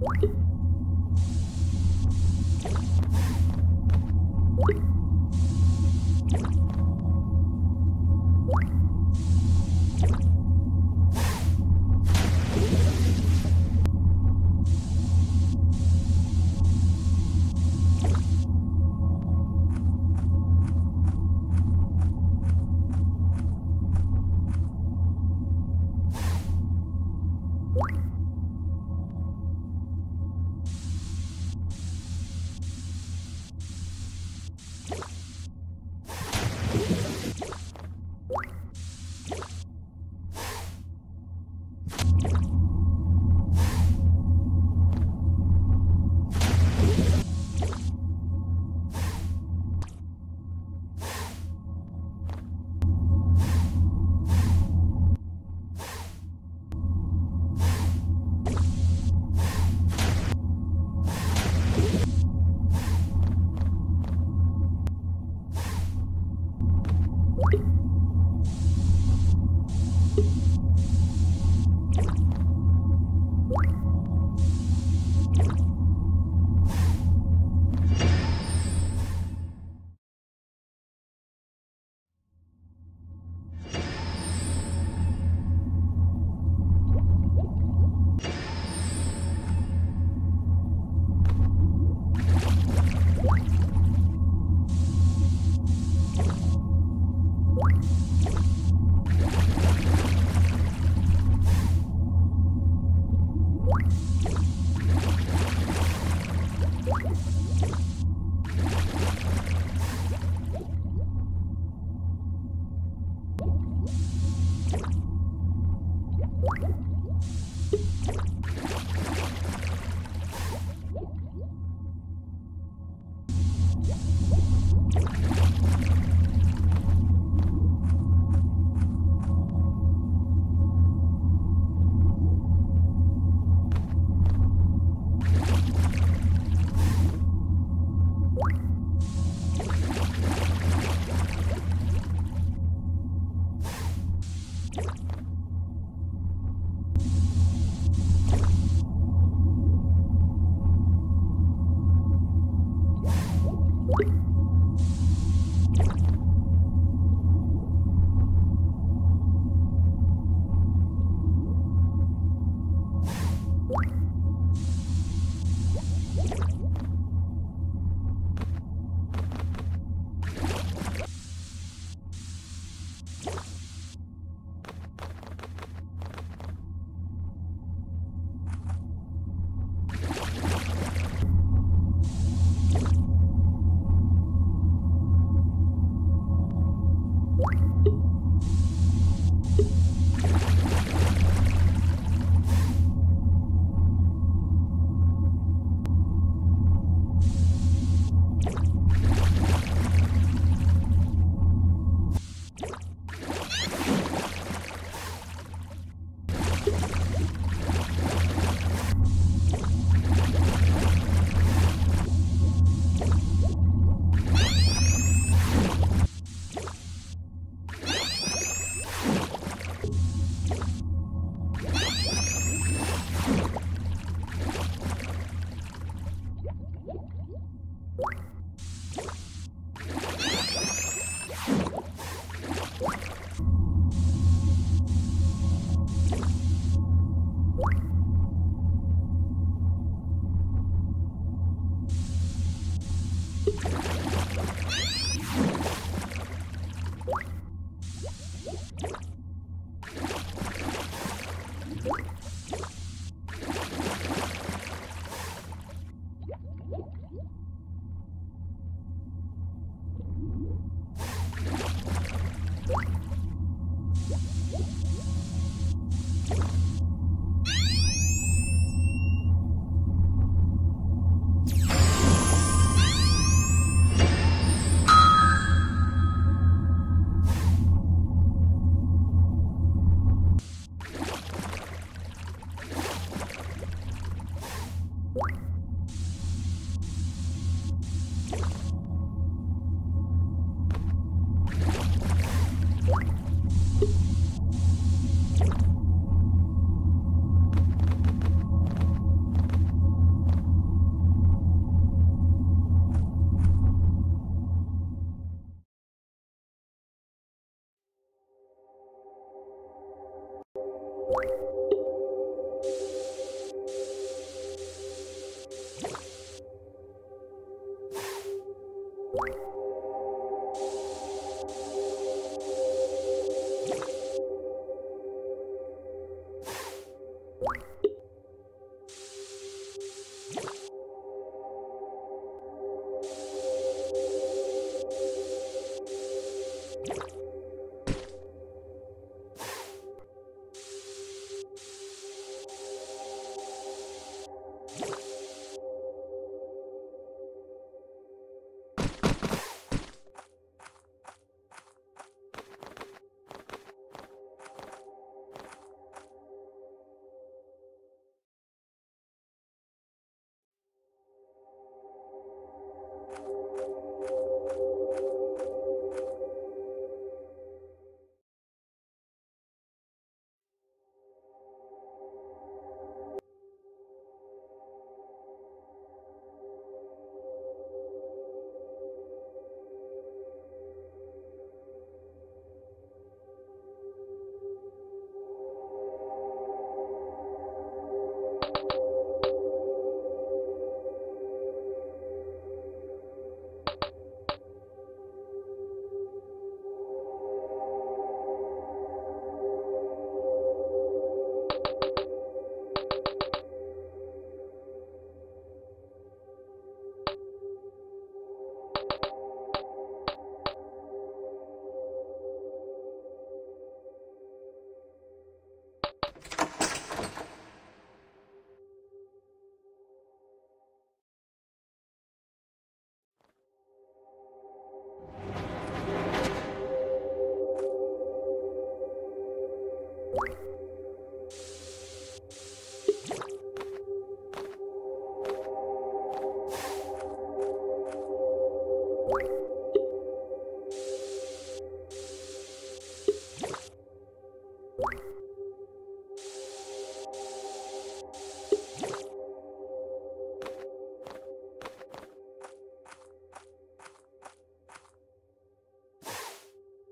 you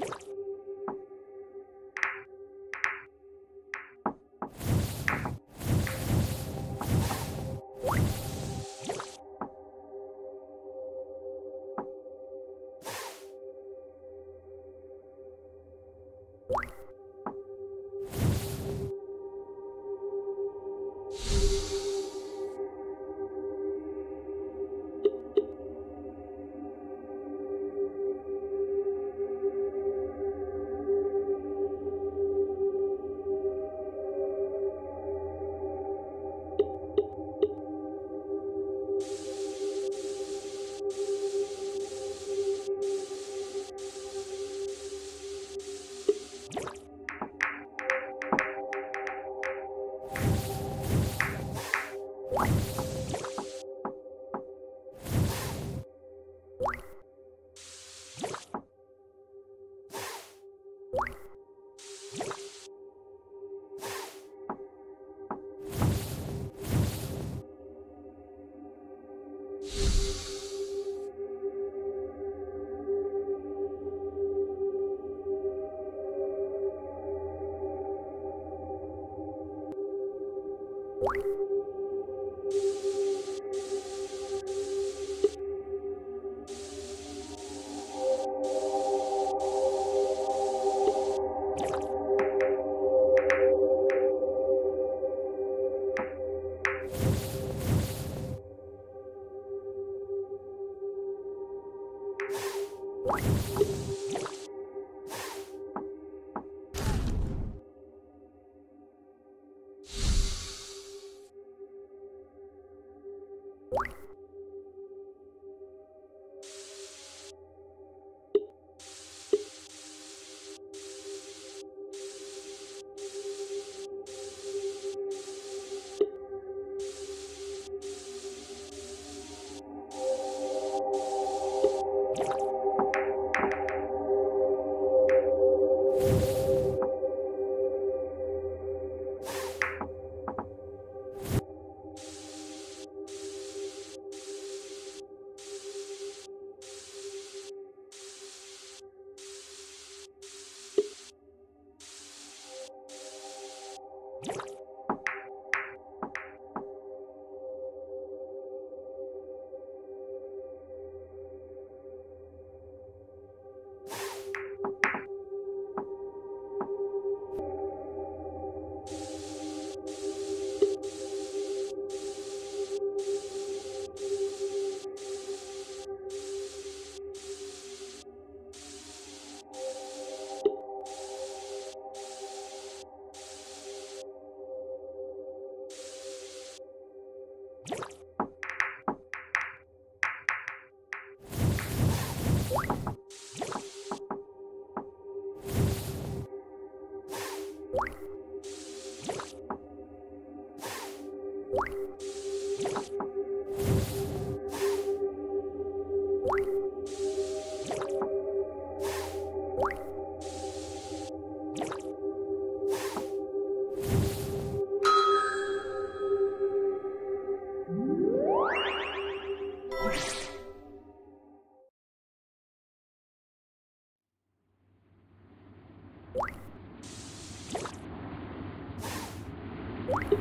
You you you. you